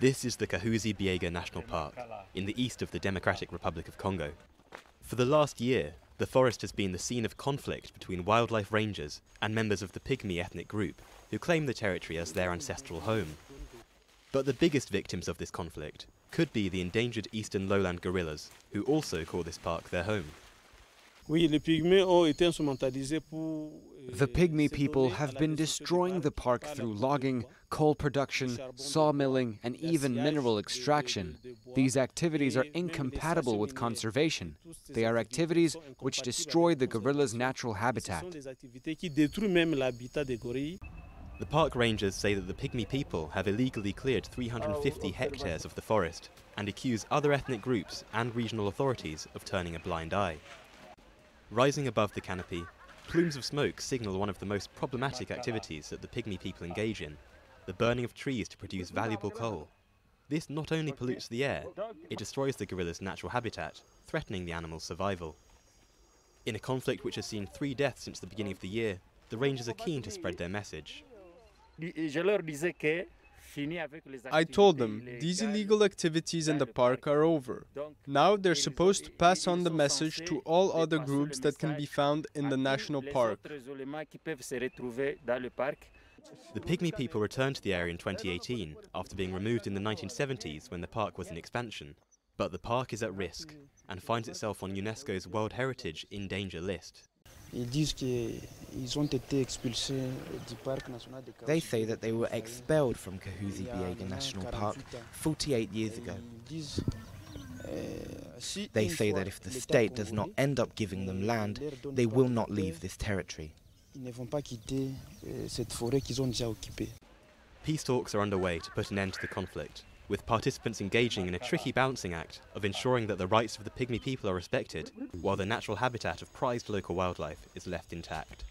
This is the Kahuzi Biega National Park, in the east of the Democratic Republic of Congo. For the last year, the forest has been the scene of conflict between wildlife rangers and members of the Pygmy ethnic group, who claim the territory as their ancestral home. But the biggest victims of this conflict could be the endangered eastern lowland gorillas, who also call this park their home. The Pygmy people have been destroying the park through logging, coal production, sawmilling, and even mineral extraction. These activities are incompatible with conservation. They are activities which destroy the gorilla's natural habitat. The park rangers say that the Pygmy people have illegally cleared 350 hectares of the forest and accuse other ethnic groups and regional authorities of turning a blind eye. Rising above the canopy, plumes of smoke signal one of the most problematic activities that the Pygmy people engage in the burning of trees to produce valuable coal. This not only pollutes the air, it destroys the gorilla's natural habitat, threatening the animal's survival. In a conflict which has seen three deaths since the beginning of the year, the rangers are keen to spread their message. I told them these illegal activities in the park are over. Now they're supposed to pass on the message to all other groups that can be found in the national park. The Pygmy people returned to the area in 2018 after being removed in the 1970s when the park was in expansion. But the park is at risk and finds itself on UNESCO's World Heritage in danger list. They say that they were expelled from Kahuzi Biega National Park 48 years ago. They say that if the state does not end up giving them land, they will not leave this territory. Peace talks are underway to put an end to the conflict, with participants engaging in a tricky balancing act of ensuring that the rights of the Pygmy people are respected, while the natural habitat of prized local wildlife is left intact.